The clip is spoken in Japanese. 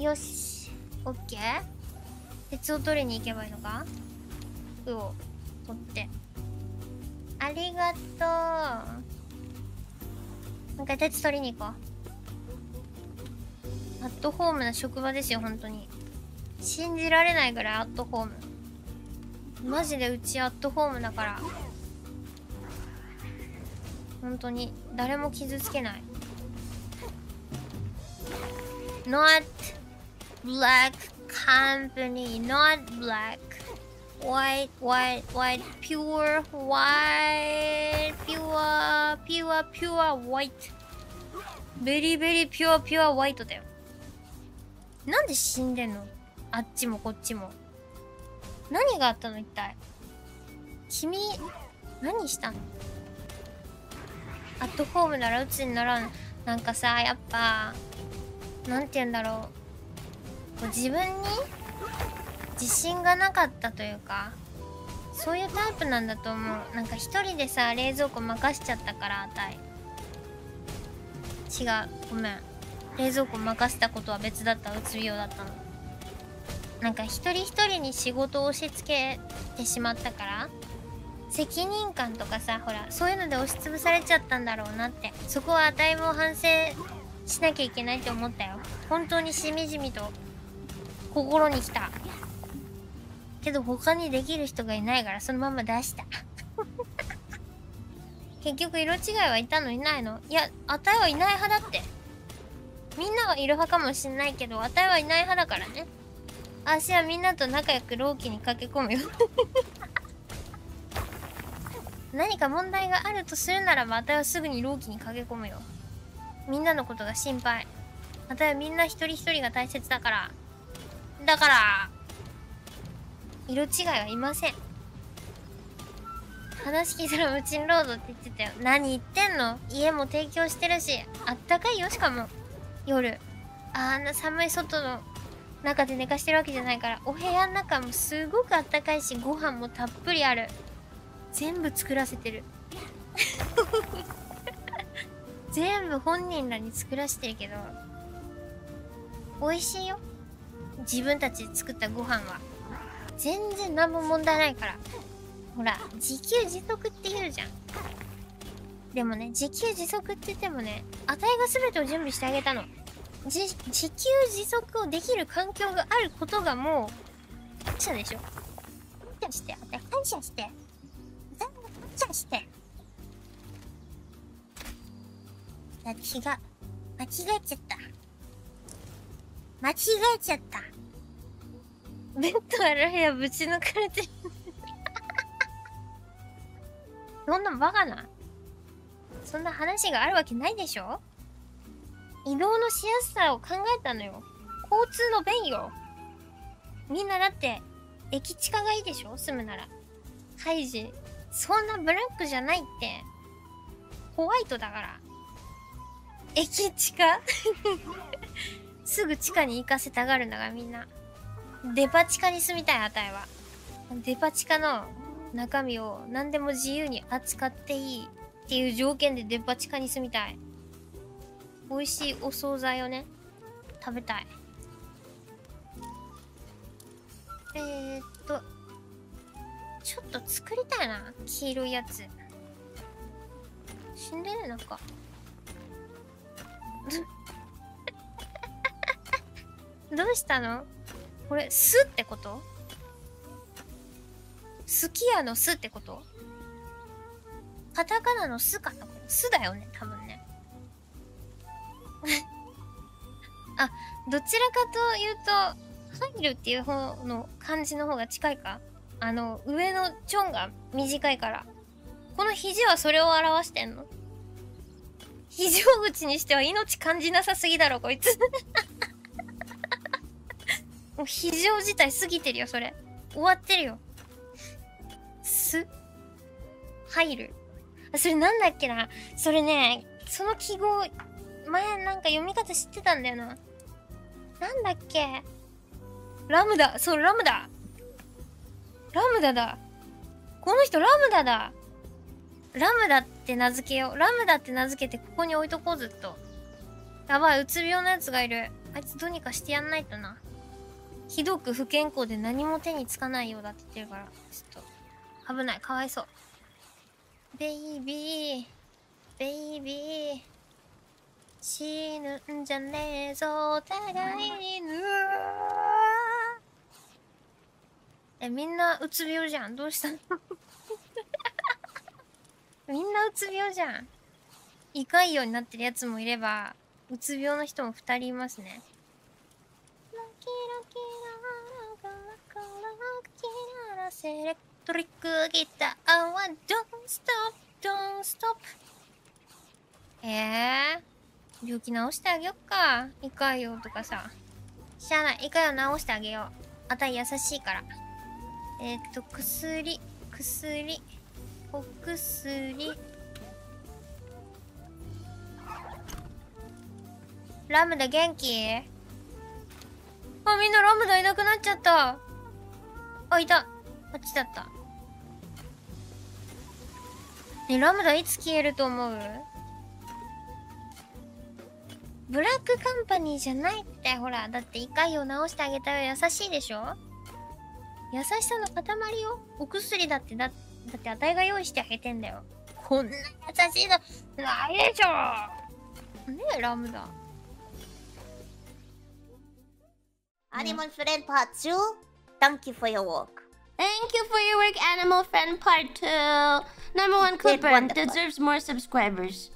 よし。オッケー？鉄を取りに行けばいいのか？服を取って。ありがとう。なんか鉄取りに行こう。アットホームな職場ですよ、本当に。信じられないぐらいアットホーム。マジでうちアットホームだから。本当に、誰も傷つけない。not black company, not black. White, white, white, pure white, pure, pure, pure white. ベリーベリーピュアピュアホワイトだよ。なんで死んでんの？あっちもこっちも。何があったの一体？君、何したの？アットホームなら鬱にならん。なんかさ、やっぱ、なんて言うんだろうこう自分に自信がなかったというかそういうタイプなんだと思う。なんか一人でさ冷蔵庫任しちゃったからあたい。違う。ごめん。冷蔵庫任せたことは別だった。うつ病だったの。なんか一人一人に仕事を押し付けてしまったから責任感とかさほらそういうので押しつぶされちゃったんだろうなって。そこはあたいも反省しなきゃいけないって思ったよ。本当にしみじみと心に来た。けど他にできる人がいないからそのまま出した。結局色違いはいたの？いないの？いやあたいはいない派だって。みんなはいる派かもしんないけどあたいはいない派だからね。足はみんなと仲良く老期に駆け込むよ。何か問題があるとするならばあたいはすぐに老期に駆け込むよ。みんなのことが心配。またいはみんな一人一人が大切だから。だから、色違いはいません。話聞いたらムチンロードって言ってたよ。何言ってんの？家も提供してるし、あったかいよ、しかも。夜。あんな寒い外の中で寝かしてるわけじゃないから、お部屋の中もすごくあったかいし、ご飯もたっぷりある。全部作らせてる。全部本人らに作らせてるけど、美味しいよ。自分たちで作ったご飯は。全然何も問題ないから。ほら、自給自足って言うじゃん。でもね、自給自足って言ってもね、あたいが全てを準備してあげたの。自、給自足をできる環境があることがもう、感謝でしょ。感謝して、あたい感謝して。感謝して。や、違う。間違えちゃった。間違えちゃった。ベッドある部屋ぶち抜かれてるそんなバカな。そんな話があるわけないでしょ移動のしやすさを考えたのよ。交通の便よ。みんなだって、駅地下がいいでしょ？住むなら。ハイジ。そんなブラックじゃないって。ホワイトだから。駅地下すぐ地下に行かせたがるんだがみんな。デパ地下に住みたい、あたいは。デパ地下の中身を何でも自由に扱っていいっていう条件でデパ地下に住みたい。美味しいお惣菜をね、食べたい。えー、っと、ちょっと作りたいな。黄色いやつ。死んでるのか。どうしたの？これ、すってこと？すき家のすってこと？カタカナのすかなこれ。すだよね、多分ね。あ、どちらかというと、入るっていう方の漢字の方が近いか？あの、上のチョンが短いから。この肘はそれを表してんの？非常口にしては命感じなさすぎだろ、こいつもう非常事態すぎてるよ、それ。終わってるよ。す入る。あそれなんだっけなそれね、その記号、前なんか読み方知ってたんだよな。なんだっけラムダそう、ラムダラムダだこの人ラムダだラムダって名付けよう。ラムダって名付けてここに置いとこうずっと。やばい、うつ病のやつがいる。あいつどうにかしてやんないとなひどく不健康で何も手につかないようだって言ってるからちょっと危ないかわいそう。ベイビーベイビー死ぬんじゃねえぞお互いにぬえみんなうつ病じゃん。どうしたの？みんなうつ病じゃん。胃潰瘍になってるやつもいればうつ病の人も2人いますね。ラキラキララララララセレクトリックギターは Don't stop don't stop えー、病気治してあげよっか。胃潰瘍とかさ。しゃあない。胃潰瘍治してあげよう。あたい優しいから。えー、っと薬薬。お薬。ラムダ元気？あ、みんなラムダいなくなっちゃった。あ、いた。あっちだった。ねラムダいつ消えると思う？ブラックカンパニーじゃないって、ほら。だって胃潰瘍治してあげたら優しいでしょ？優しさの塊よ。お薬だってだ、だってあたいが用意してあげてんだよ。こんな優しいのないでしょねえ、ラムダ。Animal Friend Part 2, thank you for your work. Thank you for your work, Animal Friend Part 2. Number one Cooper deserves more subscribers.